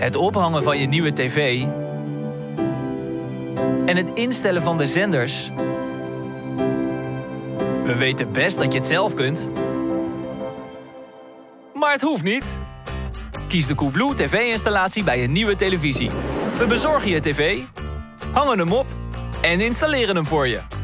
Het ophangen van je nieuwe tv... en het instellen van de zenders... We weten best dat je het zelf kunt. Maar het hoeft niet. Kies de Coolblue TV-installatie bij je nieuwe televisie. We bezorgen je tv, hangen hem op en installeren hem voor je.